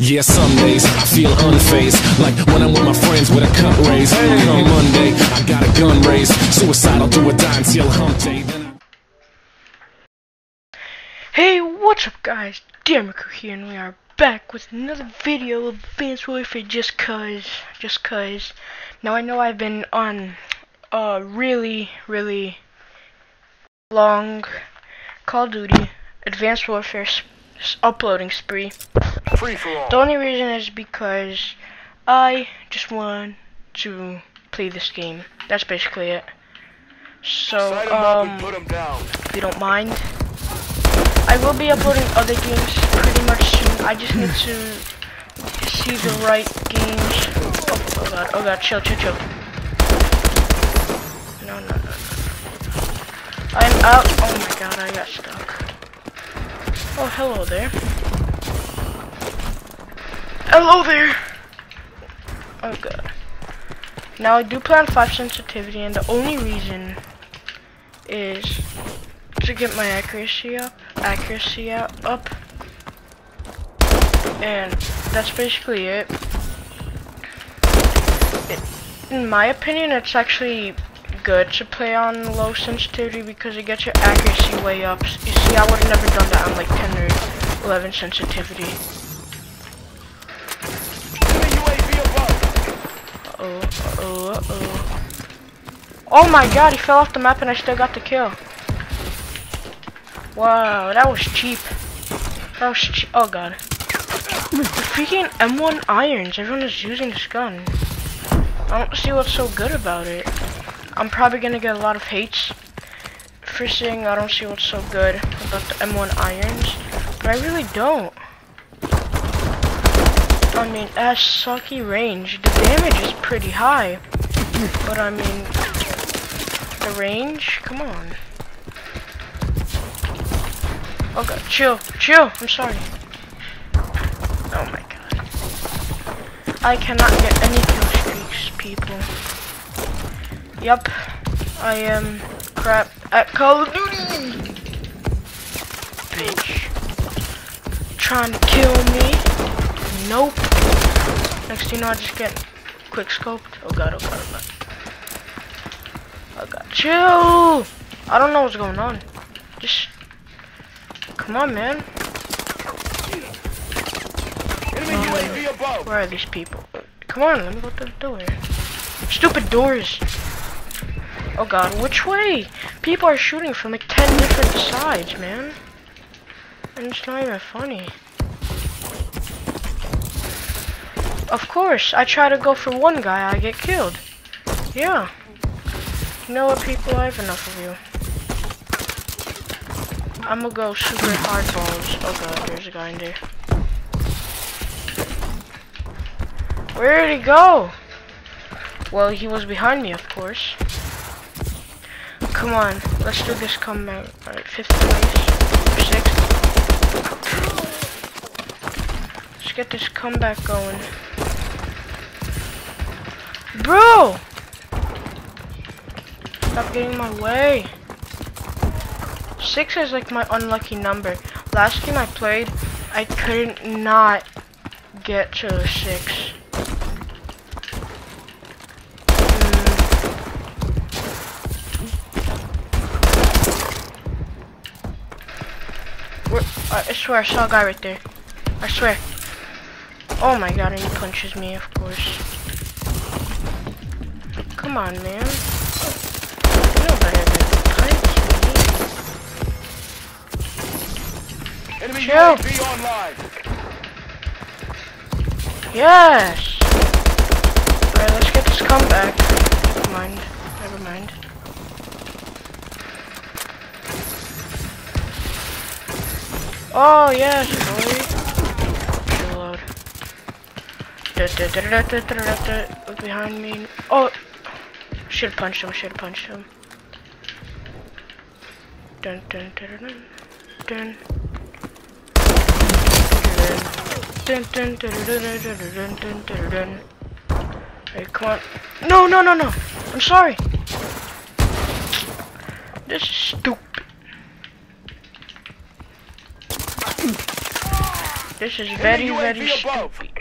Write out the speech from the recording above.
Yeah, some days I feel unfazed, like when I'm with my friends with a cut raise. Hey, on Monday, I got a gun raised, suicidal to a die until hump day. Hey, what's up guys? Demico here and we are back with another video of Advanced Warfare just cuz, just cuz. Now I know I've been on a really, really long Call of Duty Advanced Warfare s- s- uploading spree. Free for all. The only reason is because I just want to play this game. That's basically it. So, Sight 'em up and um, down. if you don't mind. I will be uploading other games pretty much soon. I just need to see the right games. Oh, oh god, oh god, chill, chill, chill. No, no, no, no. I'm out. Oh my god, I got stuck. Oh, hello there. Hello there! Oh god. Now I do plan 5 sensitivity and the only reason is to get my accuracy up, accuracy up, and that's basically it. it. In my opinion, it's actually good to play on low sensitivity because it gets your accuracy way up. You see, I would have never done that on like 10 or 11 sensitivity. Above. Uh-oh, uh-oh, uh-oh. Oh my god, he fell off the map and I still got the kill. Wow, that was cheap. That was cheap. Oh god. The freaking M1 irons. Everyone is using this gun. I don't see what's so good about it. I'm probably gonna get a lot of hates for saying I don't see what's so good about the M1 irons. But I really don't. I mean, has sucky range. The damage is pretty high. But I mean, the range? Come on. God, chill, chill, I'm sorry. Oh my god. I cannot get any kill streaks, people. Yup, I am crap at Call of Duty! Bitch. Trying to kill me? Nope. Next thing you know, I just get quick scoped. Oh god, oh god, oh god. Oh god, chill! I don't know what's going on. Just Come on, man. Enemy UAV above. Where are these people? Come on, let me go through the door. Stupid doors. Oh god, which way? People are shooting from like 10 different sides, man. And it's not even funny. Of course, I try to go for one guy, I get killed. Yeah. You know what, people? I have enough of you. I'm gonna go super hard balls. Oh god, there's a guy in there. Where did he go? Well, he was behind me, of course. Come on, let's do this comeback. Alright, fifth place. Sixth. Let's get this comeback going. Bro! Stop getting in my way. Six is like my unlucky number. Last game I played, I couldn't not get to six. Mm. Where- I swear I saw a guy right there. I swear. Oh my god, and he punches me, of course. Come on, man. You know better than punch me. Enemy Chill. Online. Yes! Alright, let's get this comeback. Never mind. Never mind. Oh, yes, boy. Reload. Look behind me. Oh! Should've punched him, should've punched him. Dun dun dun dun. Dun dun dun dun dun dun dun dun dun dun. Hey, come on. No, no, no, no. I'm sorry. This is stupid. This is very, very stupid.